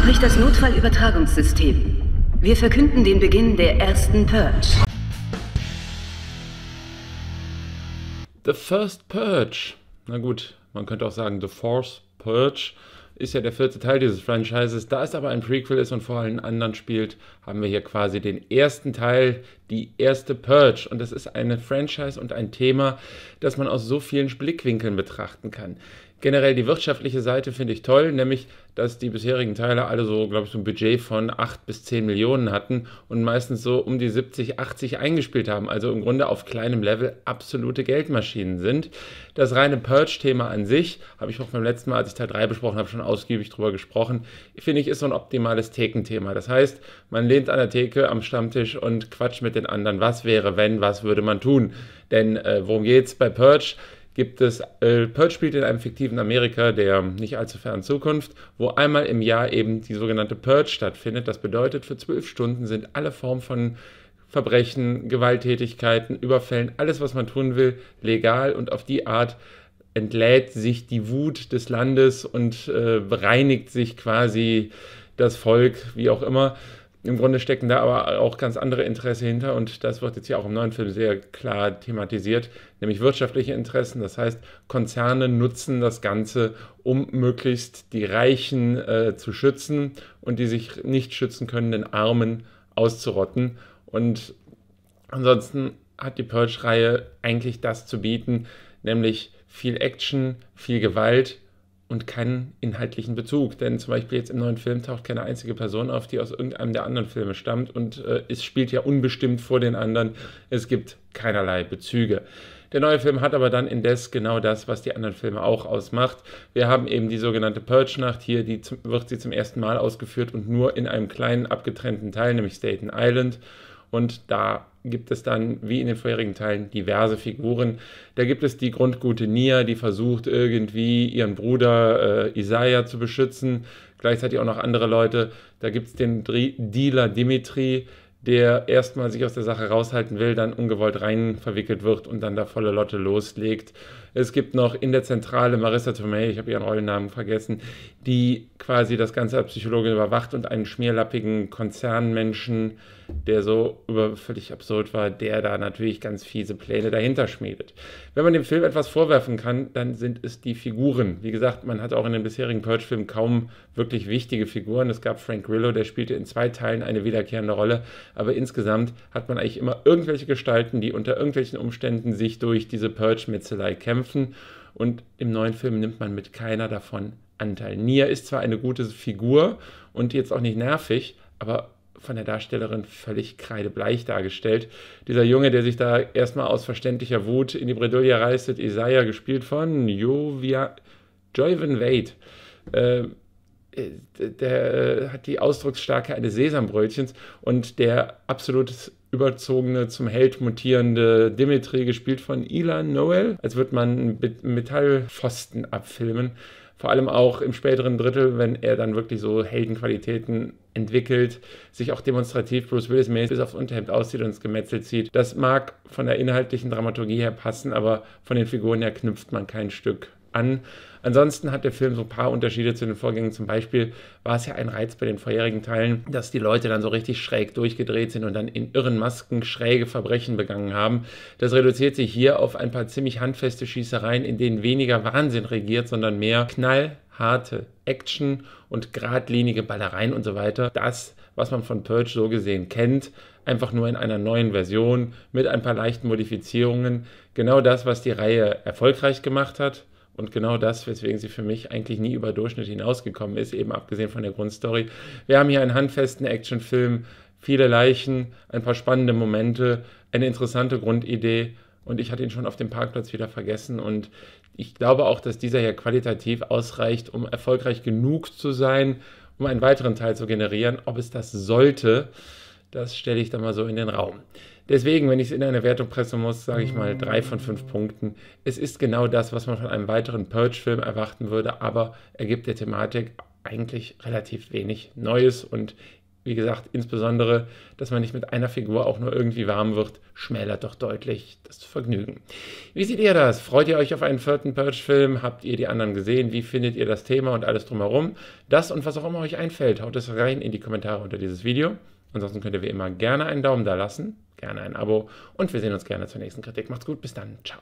spricht das Notfallübertragungssystem. Wir verkünden den Beginn der ersten Purge. The First Purge. Na gut, man könnte auch sagen The Fourth Purge ist ja der vierte Teil dieses Franchises. Da es aber ein Prequel ist und vor allen anderen spielt, haben wir hier quasi den ersten Teil, die erste Purge. Und das ist eine Franchise und ein Thema, das man aus so vielen Blickwinkeln betrachten kann. Generell die wirtschaftliche Seite finde ich toll, nämlich, dass die bisherigen Teile alle so, glaube ich, so ein Budget von 8 bis 10 Millionen hatten und meistens so um die 70, 80 eingespielt haben. Also im Grunde auf kleinem Level absolute Geldmaschinen sind. Das reine Purge-Thema an sich, habe ich auch beim letzten Mal, als ich Teil 3 besprochen habe, schon ausgiebig drüber gesprochen, finde ich, ist so ein optimales Thekenthema. Das heißt, man lehnt an der Theke am Stammtisch und quatscht mit den anderen, was wäre, wenn, was würde man tun. Denn äh, worum es bei Purge? Gibt es, äh, Purge spielt in einem fiktiven Amerika der nicht allzu fernen Zukunft, wo einmal im Jahr eben die sogenannte Purge stattfindet. Das bedeutet, für zwölf Stunden sind alle Formen von Verbrechen, Gewalttätigkeiten, Überfällen, alles, was man tun will, legal und auf die Art entlädt sich die Wut des Landes und äh, bereinigt sich quasi das Volk, wie auch immer. Im Grunde stecken da aber auch ganz andere Interessen hinter und das wird jetzt ja auch im neuen Film sehr klar thematisiert, nämlich wirtschaftliche Interessen. Das heißt, Konzerne nutzen das Ganze, um möglichst die Reichen äh, zu schützen und die sich nicht schützen können, Armen auszurotten. Und ansonsten hat die Purge-Reihe eigentlich das zu bieten, nämlich viel Action, viel Gewalt und keinen inhaltlichen Bezug. Denn zum Beispiel jetzt im neuen Film taucht keine einzige Person auf, die aus irgendeinem der anderen Filme stammt und äh, es spielt ja unbestimmt vor den anderen. Es gibt keinerlei Bezüge. Der neue Film hat aber dann indes genau das, was die anderen Filme auch ausmacht. Wir haben eben die sogenannte Purge-Nacht hier, die zum, wird sie zum ersten Mal ausgeführt und nur in einem kleinen abgetrennten Teil, nämlich Staten Island. Und da gibt es dann, wie in den vorherigen Teilen, diverse Figuren. Da gibt es die grundgute Nia, die versucht irgendwie ihren Bruder äh, Isaiah zu beschützen. Gleichzeitig auch noch andere Leute. Da gibt es den Dealer Dimitri, der erstmal sich aus der Sache raushalten will, dann ungewollt rein verwickelt wird und dann da volle Lotte loslegt. Es gibt noch in der Zentrale Marissa Tomei, ich habe ihren Rollennamen vergessen, die quasi das Ganze als Psychologin überwacht und einen schmierlappigen Konzernmenschen, der so über völlig absurd war, der da natürlich ganz fiese Pläne dahinter schmiedet. Wenn man dem Film etwas vorwerfen kann, dann sind es die Figuren. Wie gesagt, man hat auch in den bisherigen Purge-Filmen kaum wirklich wichtige Figuren. Es gab Frank Grillo, der spielte in zwei Teilen eine wiederkehrende Rolle, aber insgesamt hat man eigentlich immer irgendwelche Gestalten, die unter irgendwelchen Umständen sich durch diese Purge-Metzelei kämpfen und im neuen Film nimmt man mit keiner davon Anteil. Nia ist zwar eine gute Figur und jetzt auch nicht nervig, aber von der Darstellerin völlig kreidebleich dargestellt. Dieser Junge, der sich da erstmal aus verständlicher Wut in die Bredouille reißt, Isaiah, gespielt von Jovia, Joyven Wade. Äh, der hat die Ausdrucksstärke eines Sesambrötchens und der absolut überzogene, zum Held mutierende Dimitri, gespielt von Ilan Noel, als würde man Metallpfosten abfilmen. Vor allem auch im späteren Drittel, wenn er dann wirklich so Heldenqualitäten entwickelt, sich auch demonstrativ Bruce Willis mäßig bis aufs Unterhemd aussieht und ins Gemetzel zieht. Das mag von der inhaltlichen Dramaturgie her passen, aber von den Figuren her knüpft man kein Stück an. Ansonsten hat der Film so ein paar Unterschiede zu den Vorgängen. Zum Beispiel war es ja ein Reiz bei den vorherigen Teilen, dass die Leute dann so richtig schräg durchgedreht sind und dann in irren Masken schräge Verbrechen begangen haben. Das reduziert sich hier auf ein paar ziemlich handfeste Schießereien, in denen weniger Wahnsinn regiert, sondern mehr knallharte Action und geradlinige Ballereien und so weiter. Das, was man von Purge so gesehen kennt, einfach nur in einer neuen Version mit ein paar leichten Modifizierungen. Genau das, was die Reihe erfolgreich gemacht hat und genau das, weswegen sie für mich eigentlich nie über Durchschnitt hinausgekommen ist, eben abgesehen von der Grundstory. Wir haben hier einen handfesten Actionfilm, viele Leichen, ein paar spannende Momente, eine interessante Grundidee und ich hatte ihn schon auf dem Parkplatz wieder vergessen und ich glaube auch, dass dieser hier qualitativ ausreicht, um erfolgreich genug zu sein, um einen weiteren Teil zu generieren. Ob es das sollte, das stelle ich dann mal so in den Raum. Deswegen, wenn ich es in eine Wertung pressen muss, sage ich mal drei von fünf Punkten. Es ist genau das, was man von einem weiteren Purge-Film erwarten würde, aber er gibt der Thematik eigentlich relativ wenig Neues und wie gesagt, insbesondere, dass man nicht mit einer Figur auch nur irgendwie warm wird, schmälert doch deutlich das Vergnügen. Wie seht ihr das? Freut ihr euch auf einen vierten Purge-Film? Habt ihr die anderen gesehen? Wie findet ihr das Thema und alles drumherum? Das und was auch immer euch einfällt, haut es rein in die Kommentare unter dieses Video. Ansonsten könnt ihr wie immer gerne einen Daumen da lassen, gerne ein Abo und wir sehen uns gerne zur nächsten Kritik. Macht's gut, bis dann, ciao.